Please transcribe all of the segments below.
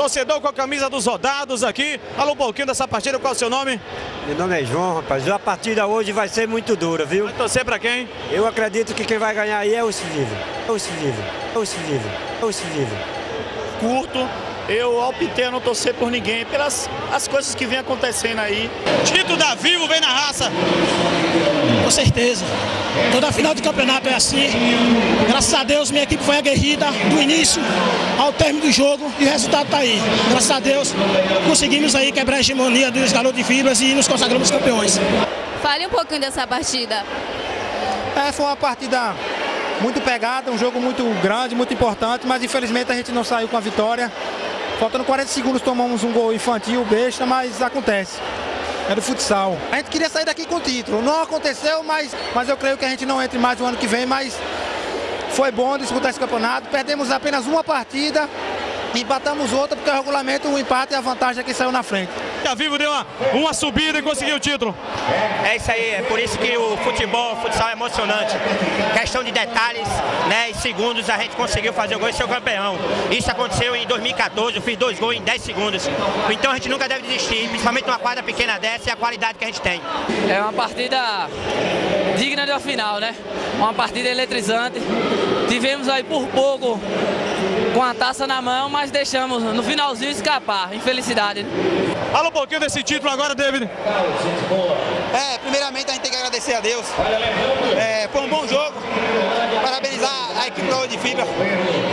torcedor com a camisa dos rodados aqui. Fala um pouquinho dessa partida, qual é o seu nome? Meu nome é João, rapaz. A partida hoje vai ser muito dura, viu? Vai torcer pra quem? Eu acredito que quem vai ganhar aí é o Civil. É o Civil. É o Civil. É o Civil. Curto, eu optei a não torcer por ninguém, pelas as coisas que vem acontecendo aí. Tito da Vivo vem na raça. Com certeza. Toda final de campeonato é assim. Graças a Deus, minha equipe foi aguerrida do início ao término do jogo e o resultado está aí. Graças a Deus, conseguimos aí quebrar a hegemonia dos garotos de fibras e nos consagramos campeões. Fale um pouquinho dessa partida. É, foi uma partida muito pegada, um jogo muito grande, muito importante, mas infelizmente a gente não saiu com a vitória. Faltando 40 segundos tomamos um gol infantil, besta, mas acontece. É do futsal. A gente queria sair daqui com o título. Não aconteceu, mas, mas eu creio que a gente não entre mais no ano que vem, mas foi bom disputar esse campeonato. Perdemos apenas uma partida, empatamos outra, porque o regulamento, o empate é a vantagem que saiu na frente. A Vivo deu uma, uma subida e conseguiu o título. É isso aí, é por isso que o futebol, o futsal é emocionante. Questão de detalhes, né, e segundos a gente conseguiu fazer o gol e ser o campeão. Isso aconteceu em 2014, eu fiz dois gols em 10 segundos. Então a gente nunca deve desistir, principalmente numa quadra pequena dessa e a qualidade que a gente tem. É uma partida digna de uma final, né? Uma partida eletrizante. Tivemos aí por pouco com a taça na mão, mas deixamos no finalzinho escapar. Infelicidade. Né? Um pouquinho desse título agora, David. É, primeiramente a gente tem que agradecer a Deus. É, foi um bom jogo. Parabenizar a equipe da de Fibra,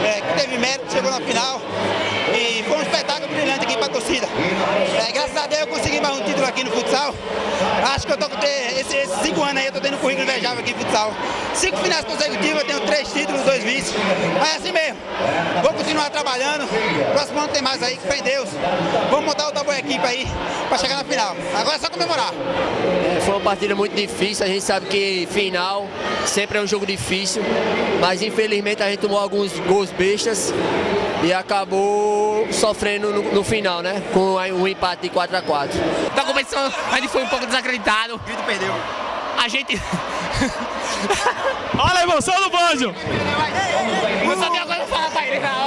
é, que teve mérito, chegou na final. E foi um espetáculo brilhante aqui para a torcida. É, graças a Deus eu consegui mais um título aqui no futsal. Acho que eu tô com esses esse cinco anos aí, eu tô tendo um currículo invejável aqui no futsal. Cinco finais consecutivas, eu tenho três títulos, dois vices. Mas é assim mesmo. Vou continuar trabalhando. Próximo ano tem mais aí, que fé em Deus. Vamos montar outra boa equipe aí para chegar na final. Agora é só comemorar. É, foi uma partida muito difícil, a gente sabe que final sempre é um jogo difícil, mas infelizmente a gente tomou alguns gols bestas e acabou sofrendo no, no final, né? Com um empate de 4 a 4 Da competição a gente foi um pouco desacreditado. O Grito perdeu. A gente. Olha a emoção do Banjo! Não sabia agora falar pra ele, não. Perdeu!